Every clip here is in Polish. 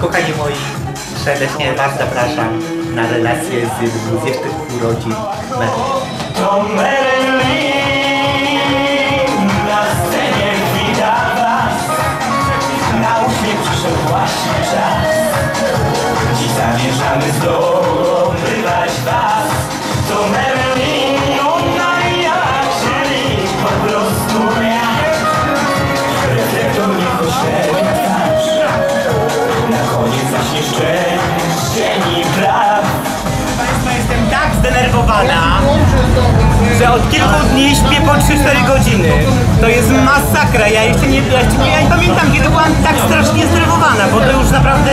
Kochani moi, serdecznie Was zapraszam na relację z jednym z jeszcze urodzin Merlin. zamierzamy zdobyć. pana, że od kilku dni śpię po 3-4 godziny. To jest masakra. Ja jeszcze nie, ja jeszcze nie, ja nie pamiętam, kiedy byłam tak strasznie zdenerwowana, bo to już naprawdę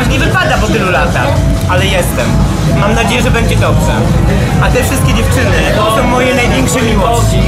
aż nie wypada po tylu latach. Ale jestem. Mam nadzieję, że będzie dobrze. A te wszystkie dziewczyny to są moje największe miłości.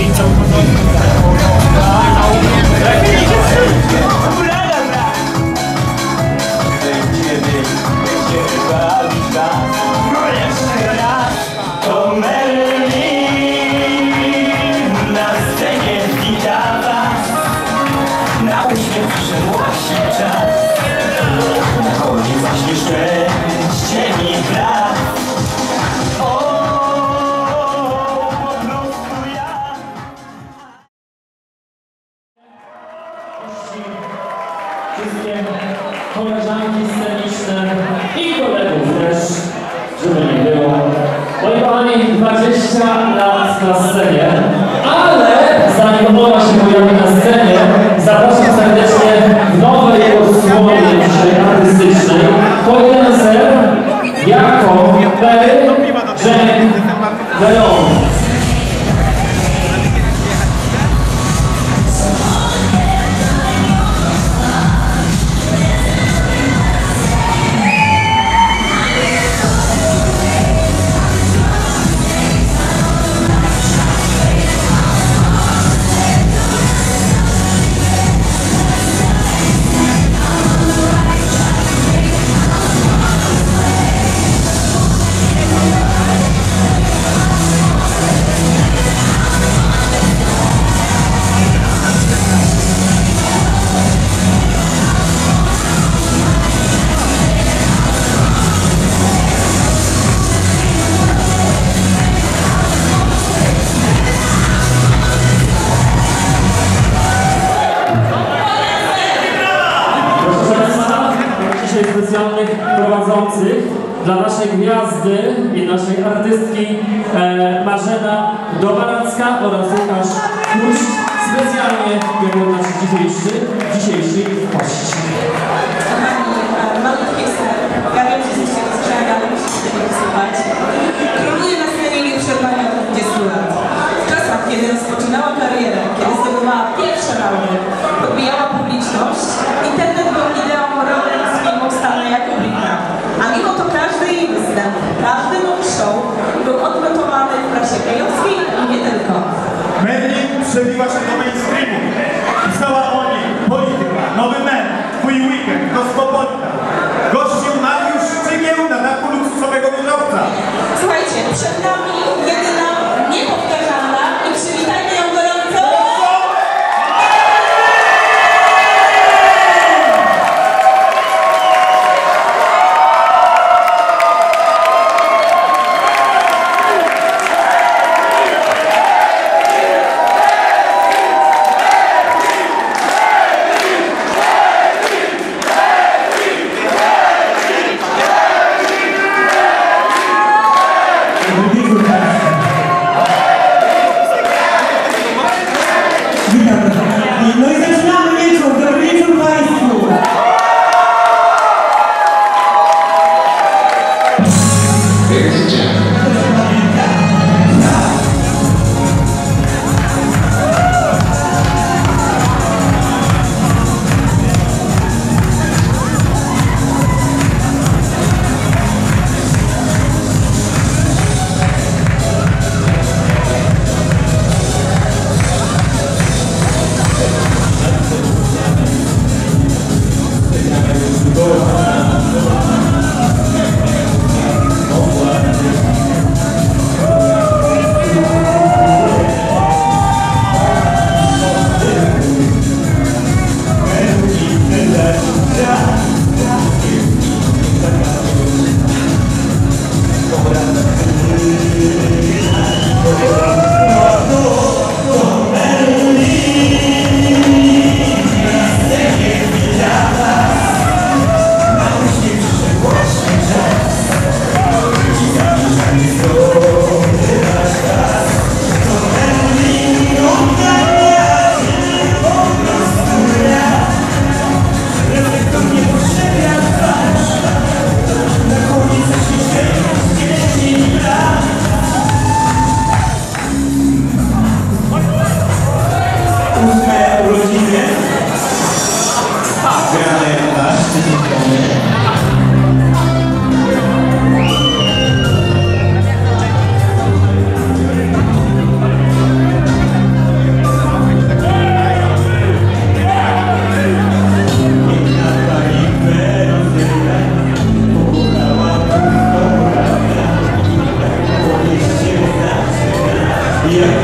Don't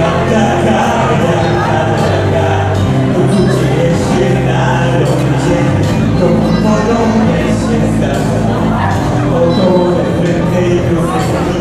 let me take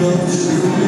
love you.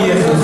예.